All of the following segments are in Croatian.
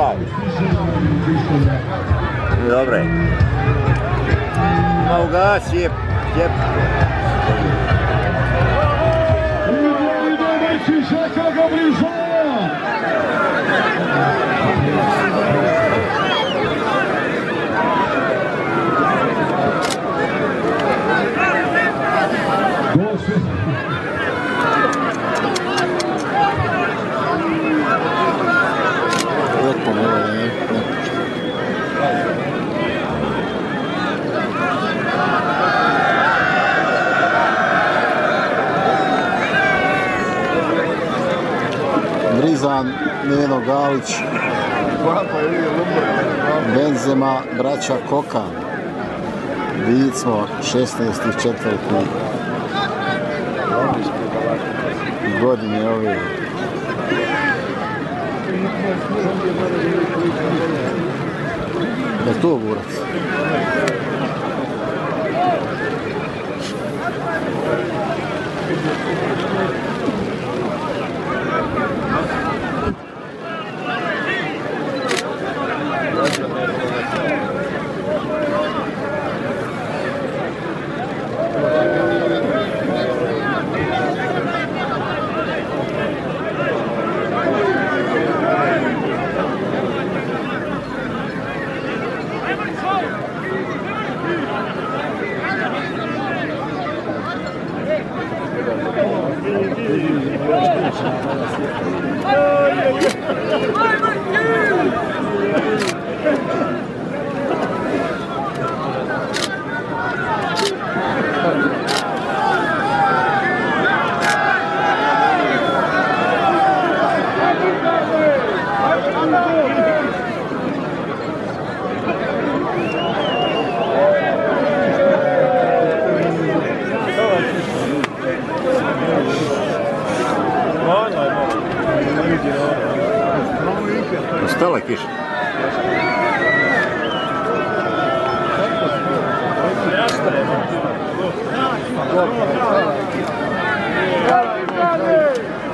Добрый. Добрый. Наугад, сеп, сеп. Galić, Benzema, braća Kokan. Vicmo, 16. četvrti godine ove. Je to burac? Stala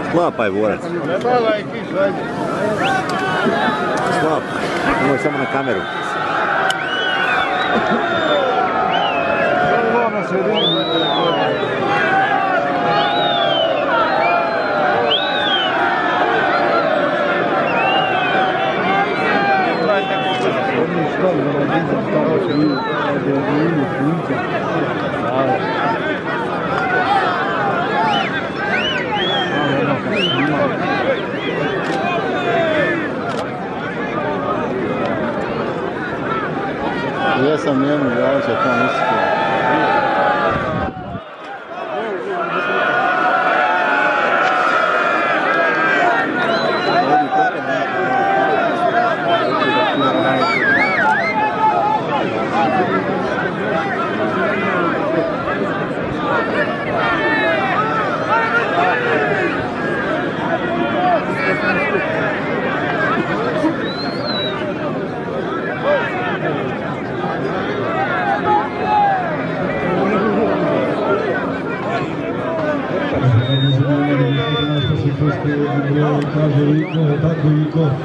Sklapaj burac. Sklapaj. Nemoj samo na kameru. E essa mesmo já, já tá nesse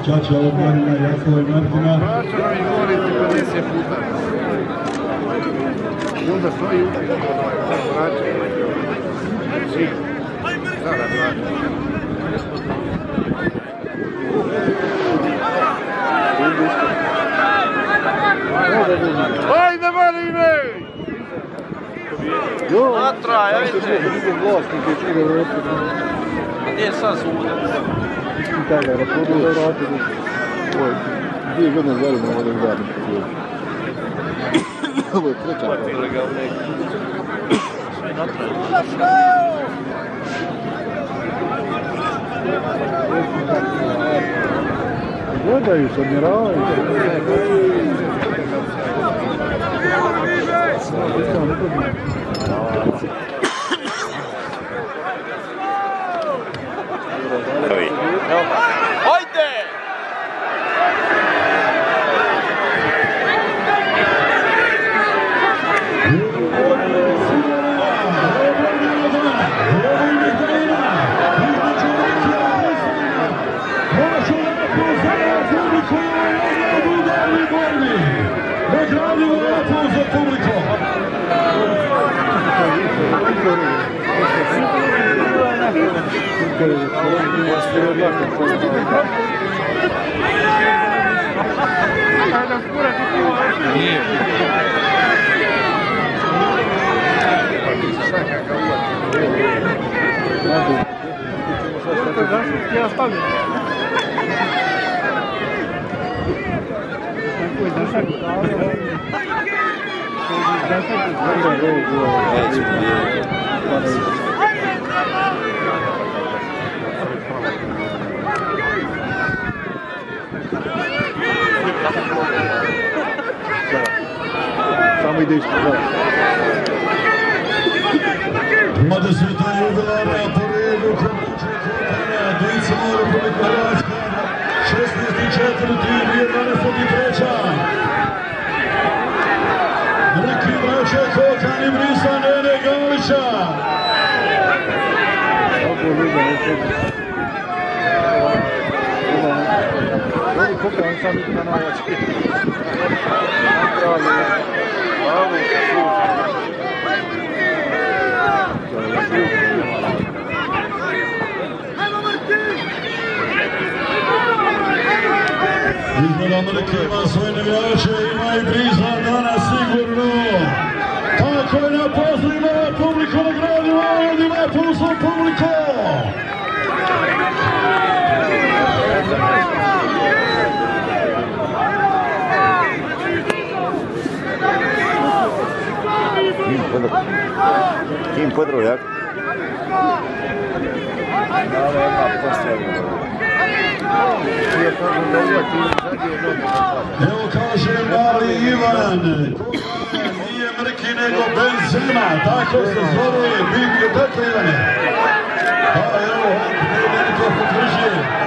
Čača obranina Jakova i Martina. I govorite 50 puta. I onda stoji. Svi. Sada. Ajde Marine! Natra, ajde. Gdje je sad suda? специально расходует. Ой, где его назвали на Валендане? Ой, Вот дают адмирала. Давай. Nova. Я оставлю. Такой зашаг. Зашаг. Зашаг. Зашаг. arabayı değiştirdiler. Madison Yurdalar'a paraya yukarı çekiyor. Değilsin Avrupa'lıkları açtılar. Şesnesi çatırı değil bir manifo bitreça. Ruki vraća kokan i brisan Ene Galića. Helikopter, on sam na način. He's no longer the key, my Podrog. Kim Podrog, jak? Evo kaže mali Ivan, nije Mrki nego Benzema, tako se zove, tako Ivane. Pa evo, to potvrđuje.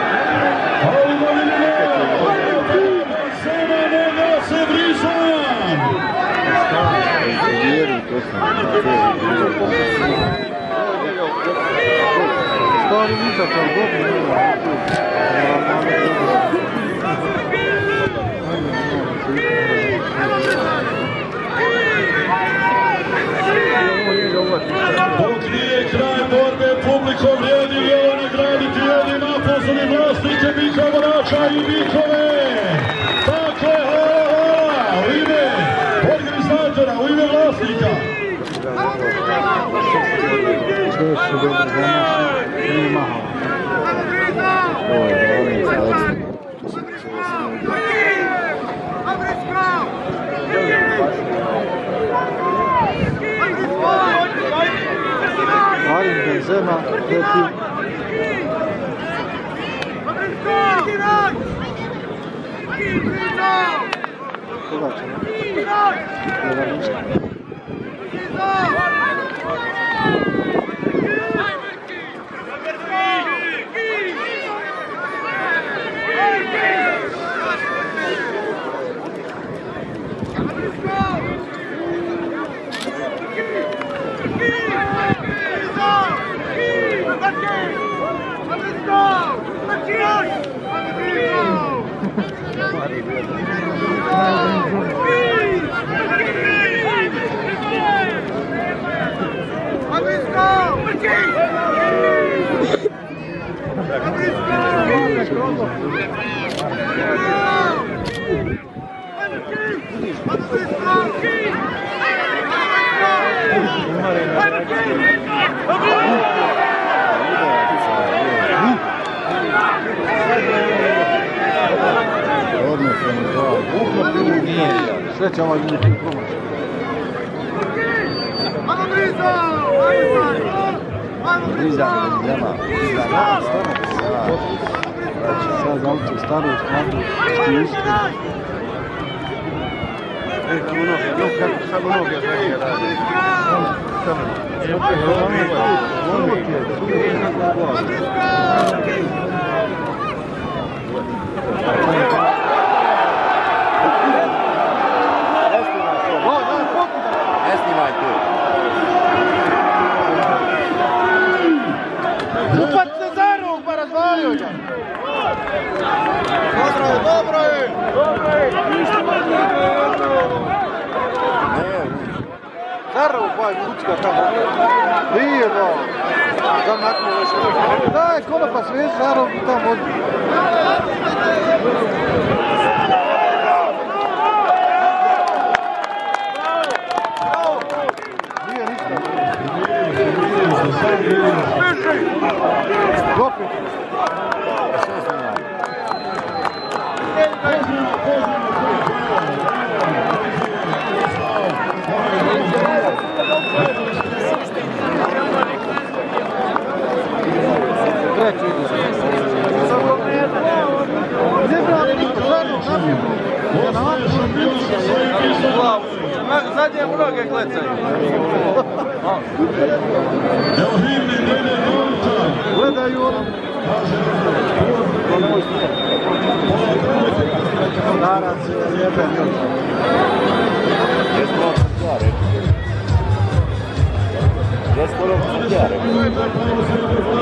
Vjerujem, to sam. Dok nije kraj borbe, publiko vrijedi i ovo nagraditi jedina poslovni vlasnike Bika Vrača i Bikove. Abre te Zobaczmy. Zobaczmy. Let's go! Sve će ovaj ljudi promašati. Briza, Benzema. Briza, stvarno. Znači, sad za auto staro u skladu s isto. Ne snimaj tu. Upat se za ruk, pa razvalio ga. Dobro je, dobro je. Pa je kućka tamo. Nije, no. Tam nakon još. Daj, konopa svijet, naravno, tamo od... Nije ništa. Opet. Treći zamienu. Zadnje uloge klecaju. Gledaju ono. Darac je jeben. Jesi ono stvar, rekao. Jesi ono stvar, rekao.